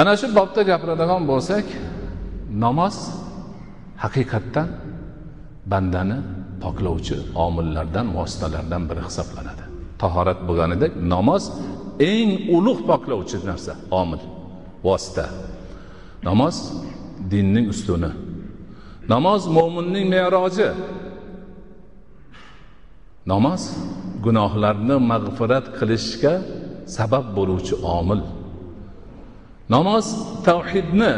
ana shu bobda gapiradigan bo'lsak namoz haqiqatdan bandani poklovchi omillardan vositalardan biri hisoblanadi. Tahorat bo'lganidek namoz eng ulug' poklovchi narsa omil vosita. Namoz dinning ustuni. Namoz mo'minning meroji. Namoz gunohlarni mag'firat qilishga sabab bo'luvchi omil. Namoz tavhidni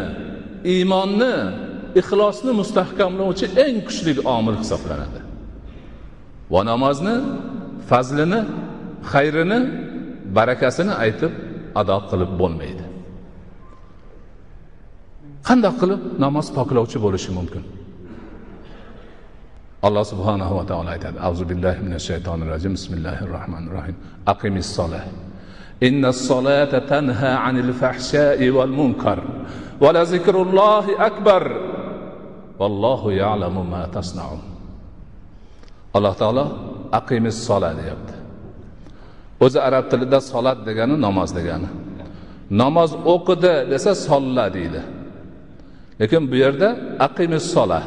iymonni ixlosni mustahkamlovchi eng kuchli omil hisoblanadi. Va namozni fazlini xayrini barakasini aytib ado qilib bo'lmaydi. Qandoq qilib namoz poklovchi bo'lishi mumkin? Alloh subhanahu va taolo aytadi avzu billahi minash shaytonir rojim bismillahir rohmanir rohim aqimis solah. إن الصلاة تنهى عن الفحشاء والمنكر ولذكر الله أكبر والله يعلم ما تصنعون alloh taolo aqimis sola deyapti o'zi arab tilida solat degani namoz degani namoz o'qidi desa solla deydi lekin bu yerda aqimis sola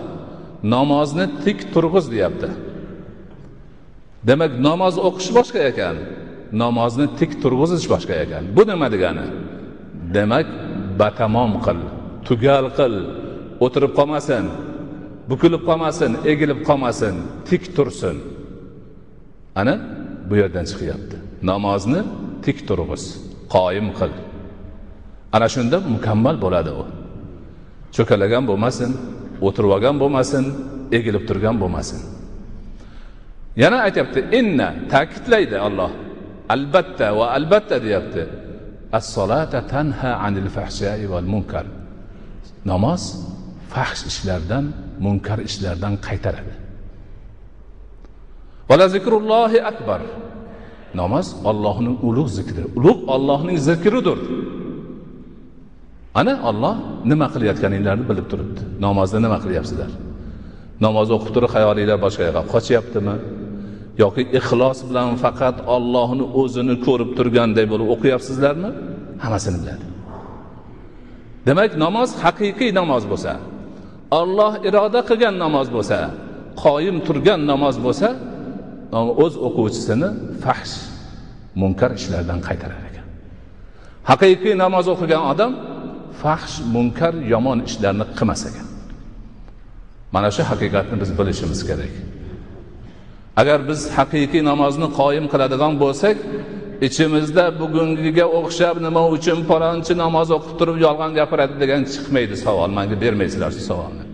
namozni tik turg'iz deyapti demak namoz o'qish boshqa ekan Namozni tik turg'izish boshqa ekan. Bu nima degani? Demak batamom qil tugal qil o'tirib qolmasin bukilib qolmasin egilib qolmasin tik tursin. Ana bu yerdan chiqyapti. Namozni tik turg'iz qoyim qil. Ana shunda mukammal bo'ladi u. Cho'kalagan bo'lmasin o'tirib olgan bo'lmasin egilib turgan bo'lmasin. Yana aytyapti inna ta'kidlaydi olloh albatta va albatta deyapti. As tanha anil fahshai val munkar. Namoz fahsh ishlardan munkar ishlardan qaytaradi. Vala zikrullohi akbar. Namoz ollohning ulug' zikri ulug' ollohning zikridir. Ana olloh nima qilayotganinglarni bilib turibdi. Namozda nima qilyapsizlar? Namoz o'qib turib xayolinglar boshqa yoqqa qochyaptimi? Yoki ixlos bilan faqat ollohni o'zini ko'rib turganday bo'lib o'qiyapsizlarmi? Hammasini biladi. Demak namoz haqiqiy namoz bo'lsa olloh iroda qilgan namoz bo'lsa qoyim turgan namoz bo'lsa o'z o'quvchisini fahsh munkar ishlardan qaytarar ekan. Haqiqiy namoz o'qigan odam fahsh munkar yomon ishlarni qilmas ekan. Mana shu haqiqatni biz bilishimiz kerak. Agar biz haqiqiy namozni qoyim qiladigan bo'lsak ichimizda bugungiga o'xshab nima uchun palonchi namoz o'qib turib yolg'on gapiradi degan chiqmaydi savol. Manga bermaysizlar shu savolni.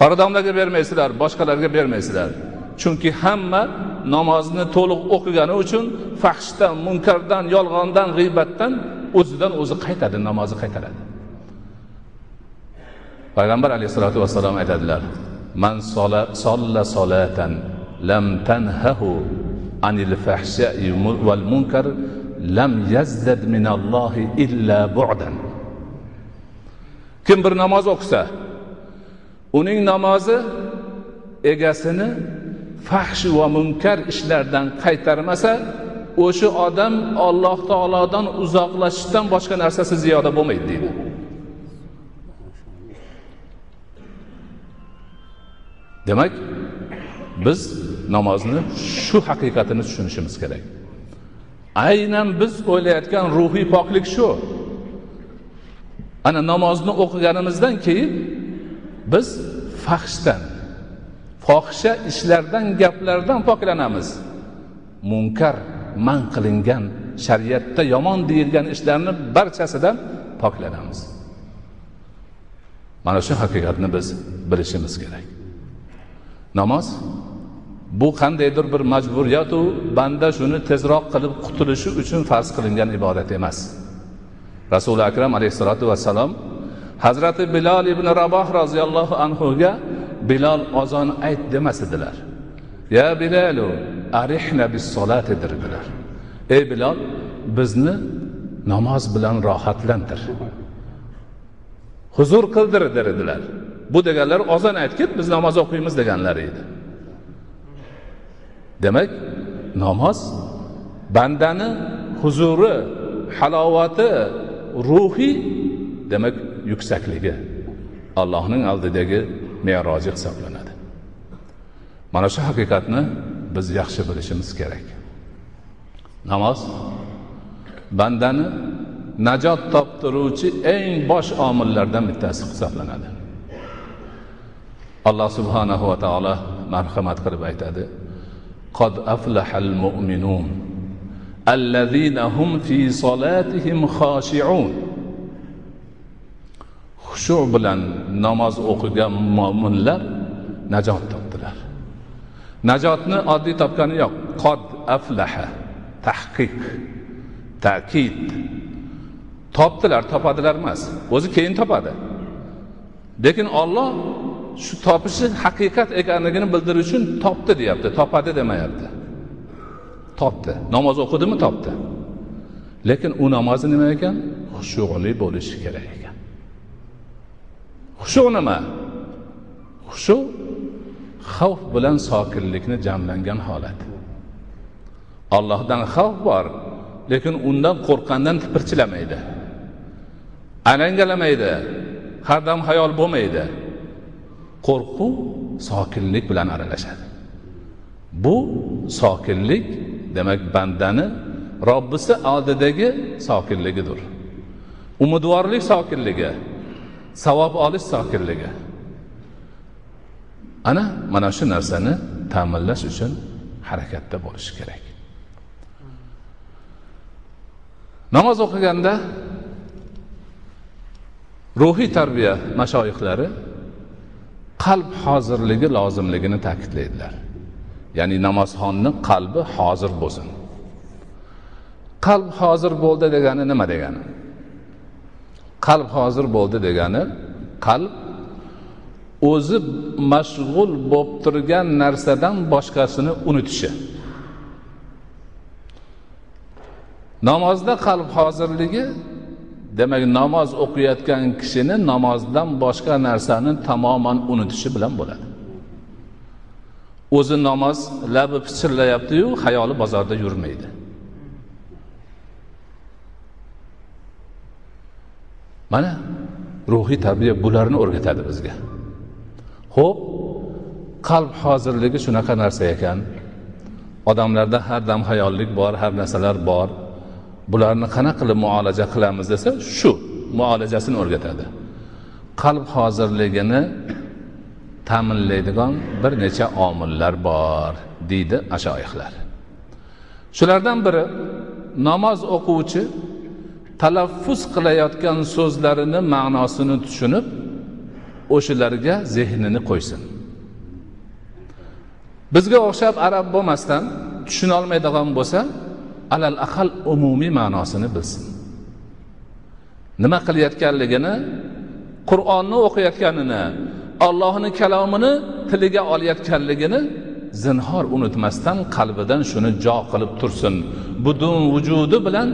Qoradomlarga bermaysizlar boshqalarga bermaysizlar. Chunki hamma namozni to'liq o'qigani uchun fahshdan munkardan yolg'ondan g'iybatdan o'zidan o'zi qaytadi namozni qaytaradi. Payg'ambar alayhissalotu vassalom aytadilar man solla solatan lam tanhahu anil fahsha'i val munkar lam yazdad minallohi illa bu'dan. Kim bir namoz o'qisa uning namozi egasini fahsh va munkar ishlardan qaytarmasa o'sha odam olloh taolodan uzoqlashishdan boshqa narsasi ziyoda bo'lmaydi deydi. Demak biz namozni shu haqiqatini tushunishimiz kerak. Aynan biz o'ylayotgan ruhiy poklik shu. Ana namozni o'qiganimizdan keyin biz fahshdan fohisha ishlardan gaplardan poklanamiz. Munkar man qilingan shariatda yomon deyilgan ishlarni barchasidan poklanamiz. Mana shu haqiqatni biz bilishimiz kerak. Namoz? Bu qandaydir bir majburiyatu banda shuni tezroq qilib qutulishi uchun farz qilingan ibodat emas. Rasuli akram alayhissalotu vassalom hazrati bilol ibn raboh roziyallohu anhuga bilol ozon ayt demas edilar. Ya bilalu arihna bis solat dedilar ey bilol bizni namoz bilan rohatlantir. Huzur qildir dedilar bu deganlari ozon aytgin biz namoz o'qiymiz deganlari edi. Demak namoz bandani huzuri halovati ruhiy demak yuksakligi allohning oldidagi meroji hisoblanadi. Mana shu haqiqatni biz yaxshi bilishimiz kerak. Namoz bandani najot toptiruvchi eng bosh omillardan bittasi hisoblanadi. Alloh subhanahu va taolo marhamat qilib aytadi. Qod aflahal mu'minun allazina hum fi solatihim xoshi'un xushu bilan namoz o'qigan mo'minlar najot topdilar. Najotni oddiy topgani yo'q. Qod aflaha tahqiq ta'kid. Topdilar topadilar emas. O'zi keyin topadi. Lekin olloh shu topishi haqiqat ekanligini bildirish uchun topdi deyapti topadi demayapti. Topdi. Namoz o'qidimi? Topdi. Lekin u namozi nima ekan? Xushuli bo'lishi kerak ekan. Xushu nima? Xushu xavf bilan sokinlikni jamlangan holat. Allohdan xavf bor lekin undan qo'rqqandan tipirchilamaydi alangalamaydi har dam hayol bo'lmaydi. Qo'rquv sokinlik bilan aralashadi. Bu sokinlik demak bandani robbisi oldidagi sokinligidir. Umidvorlik sokinligi savob olish sokinligi. Ana mana shu narsani ta'minlash uchun harakatda bo'lish kerak. Namoz o'qiganda ruhiy tarbiya mashoyihlari qalb hozirligi lozimligini ta'kidlaydilar. Ya'ni namozxonni qalbi hozir bo'lsin. Qalb hozir bo'ldi degani nima degani? Qalb hozir bo'ldi degani qalb o'zi mashg'ul bo'lib turgan narsadan boshqasini unutishi. Namozda qalb hozirligi demak namoz o'qiyotgan kishini namozdan boshqa narsani tamoman unutishi bilan bo'ladi. O'zi namoz labi pichirlayaptiyu xayoli bozorda yurmaydi. Mana ruhiy tarbiya bularni o'rgatadi bizga. Ho'p qalb hozirligi shunaqa narsa ekan. Odamlarda har dam hayollik bor har narsalar bor. Bularni qanaqa qilib muolaja qilamiz desa shu muolajasini o'rgatadi. Qalb hozirligini ta'minlaydigan bir necha omillar bor deydi ashoyihlar. Shulardan biri namoz o'quvchi talaffuz qilayotgan so'zlarini ma'nosini tushunib o'shalarga zehnini qo'ysin. Bizga o'xshab arab bo'lmasdan tushunolmaydigan bo'lsa alal aqal umumiy ma'nosini bilsin. Nima qilayotganligini qur'onni o'qiyotganini ollohni kalomini tiliga olayotganligini zinhor unutmasdan qalbidan shuni jo qilib tursin. Butun vujudi bilan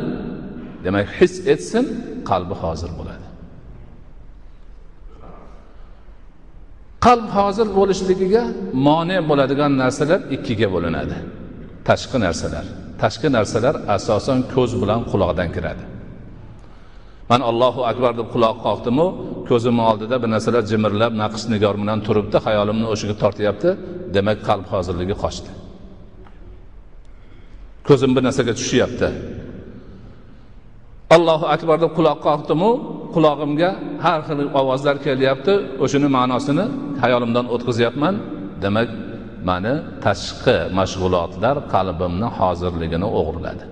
demak his etsin qalbi hozir bo'ladi. Qalb hozir bo'lishligiga mone bo'ladigan narsalar ikkiga bo'linadi. Tashqi narsalar. Tashqi narsalar asosan ko'z bilan quloqdan kiradi. Man allohu akbar deb quloq qoqdimu ko'zimni oldida bir narsalar jimirlab naqsh nigor bilan turibdi hayolimni o'shaga tortyapti demak qalb hozirligi qochdi. Ko'zim bir narsaga tushyapti. Allohu akbar deb quloq qoqdimu qulog'imga har xil ovozlar kelyapti o'shani ma'nosini hayolimdan o'tkazyapman demak mani tashqi mashg'ulotlar qalbimni hozirligini o'g'irladi.